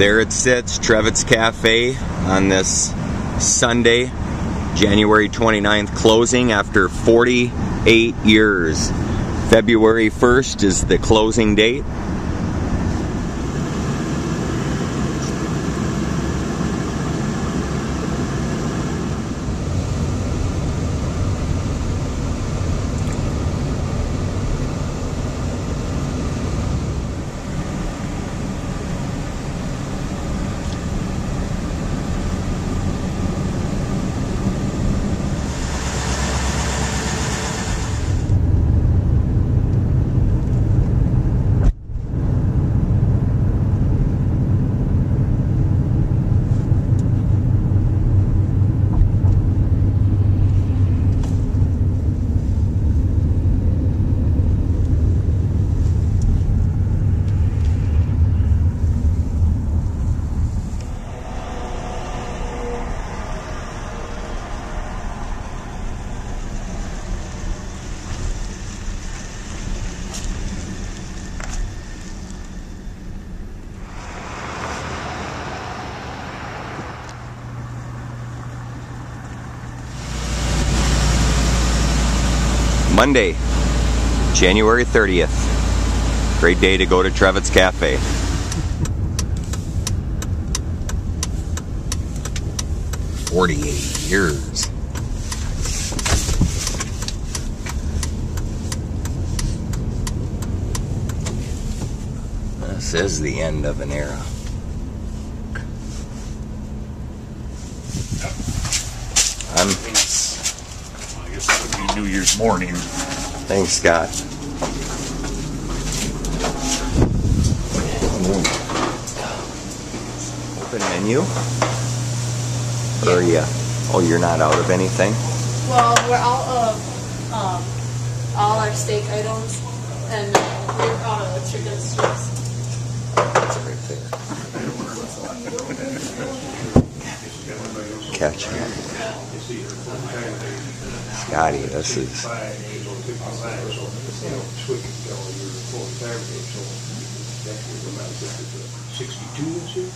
there it sits, Trevett's Cafe on this Sunday, January 29th, closing after 48 years. February 1st is the closing date. Monday, January 30th. Great day to go to Trevett's Cafe. Forty-eight years. This is the end of an era. I'm I guess that would be New Year's morning. Thanks, Scott. Open menu? Or yeah. oh, you're not out of anything? Well, we're out of um, all our steak items, and we're out of the chicken strips. It's right there. Catch me. Scotty, this is, Sixty-two this year?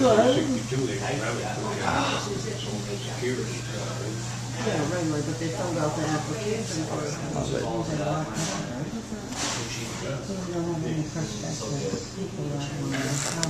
Sixty-two, they come out with security. Yeah, regular, but they filled out the application for it. Love it. So we don't have any prospective people that want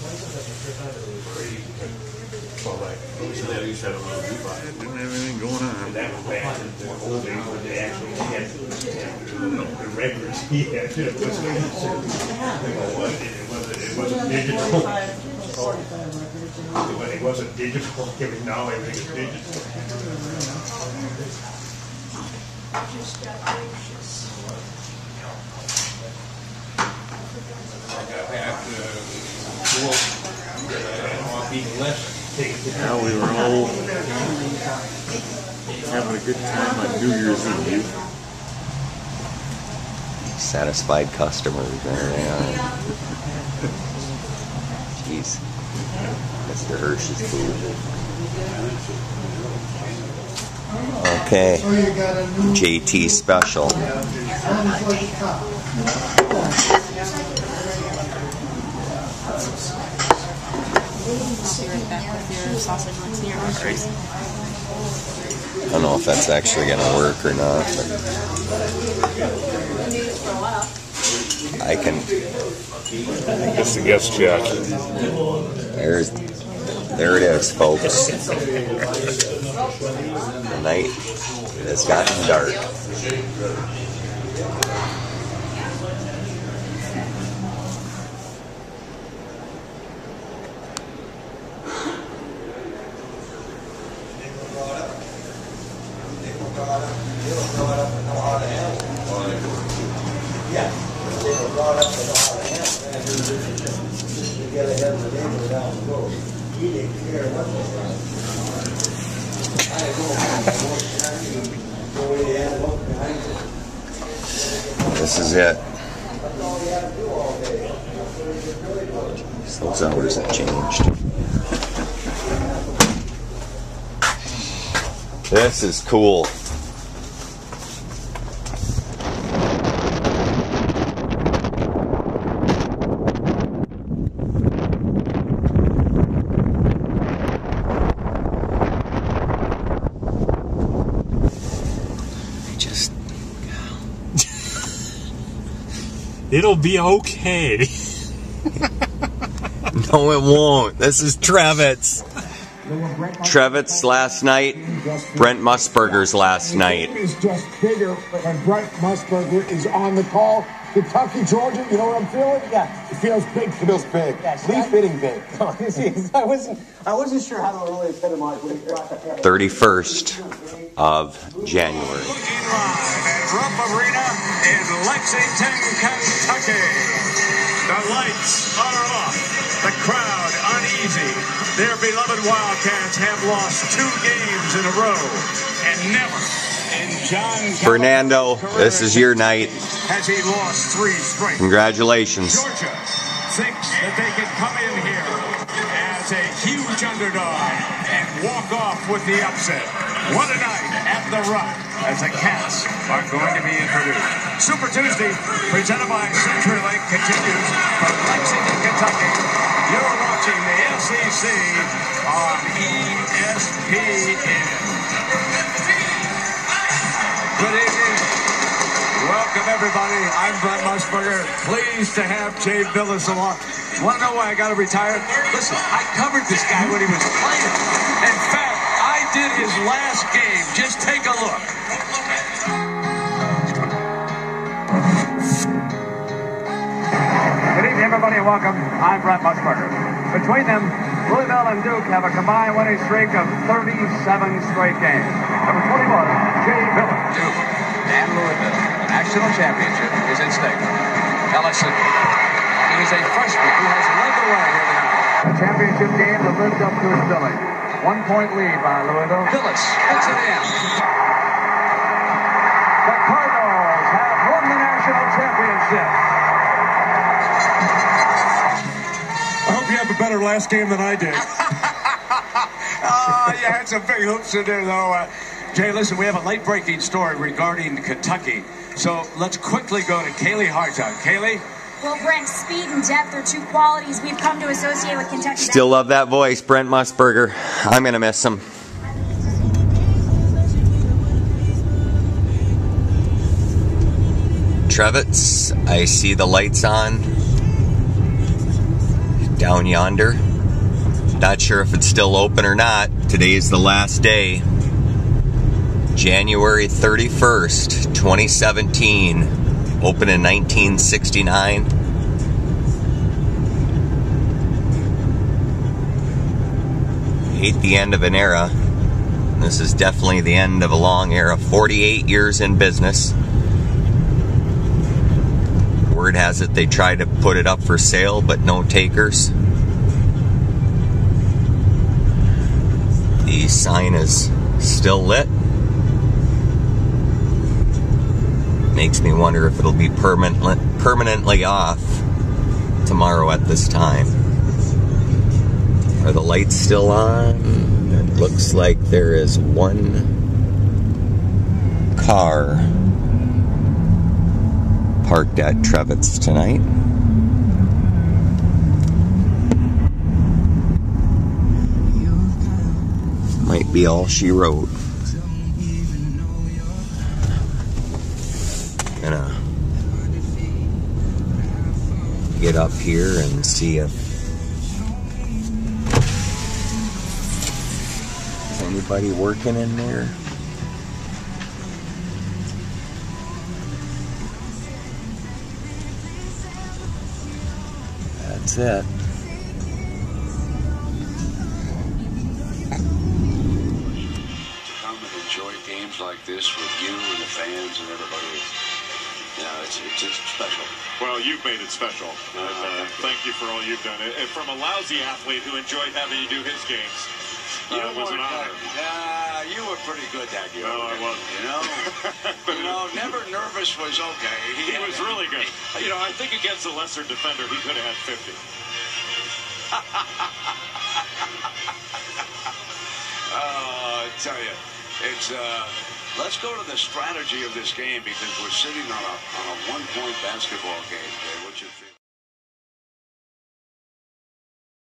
Like, so at Didn't have anything going on. That was the old had the. Yeah, it was, it wasn't, it wasn't digital. It wasn't digital, now everything is digital. Yeah, we were all having a good time on New Year's Eve. satisfied customers. There they are. Jeez. Mr. Hirsch's food. Okay. JT special. Be right back with your sausage links and your groceries. I don't know if that's actually gonna work or not, but I can. Just a guess check. There's, there it is, folks. The night has gotten dark. Is it. Those hours have changed. This is cool. It'll be okay. no, it won't. This is Trevett's. Trevett's last night. Brent Musburger's last night. is just bigger when Brent Musburger is on the call. Kentucky, Georgia, you know what I'm feeling? Yeah. It feels big. It feels big. Yeah, see, Leaf I- fitting big. I wasn't. I wasn't sure how to really epitomize what he brought. 31st of January. Looking live at Rupp Arena in Lexington, Kentucky. The lights are off. The crowd uneasy. Their beloved Wildcats have lost two games in a row and never in John Fernando, this is your night. Has he lost three straight. Congratulations. Georgia thinks that they can come in here as a huge underdog and walk off with the upset. What a night at the Rock as the Cats are going to be introduced. Super Tuesday, presented by CenturyLink, continues from Lexington, Kentucky. You're watching the SEC on ESPN. Welcome, everybody. I'm Brent Musburger. Pleased to have Jay Bilas along. Want to know why I got to retire? Listen, I covered this guy when he was playing. In fact, I did his last game. Just take a look. Good evening, everybody, and welcome. I'm Brent Musburger. Between them, Louisville and Duke have a combined winning streak of 37 straight games. Number 21, national championship is at stake. Ellison. He is a freshman who has led the way here tonight. A championship game that lived up to its billing. One point lead by Louisville. Bilas gets it in. The Cardinals have won the national championship. I hope you have a better last game than I did. oh, you had some big hoops in there, though. Uh, Jay, listen, we have a late breaking story regarding Kentucky. So let's quickly go to Kaylee Hartung. Kaylee? Well, Brent, speed and depth are two qualities we've come to associate with Kentucky. Still love that voice, Brent Musburger. I'm going to miss him. Trevett's, I see the lights on down yonder. Not sure if it's still open or not. Today is the last day. January 31st, 2017. Open in 1969. hate the end of an era. This is definitely the end of a long era. 48 years in business. Word has it they tried to put it up for sale, but no takers. The sign is still lit. Makes me wonder if it'll be permanently permanently off tomorrow at this time. Are the lights still on? It looks like there is one car parked at Trevett's tonight. Might be all she wrote. Get up here and see if Is anybody working in there? That's it. come and enjoy games like this with you and the fans and everybody. Yeah, it's, it's just special. Well, you've made it special. And, uh, thank you for all you've done. And from a lousy athlete who enjoyed having you do his games, uh, You it was an honor. Yeah, you were pretty good that year. No, I wasn't. You know, you know, never nervous was okay. He had- was really good. You know, I think against a lesser defender, he could have had 50. Uh, I tell you, it's. Uh, let's go to the strategy of this game because we're sitting on a on a one point basketball game.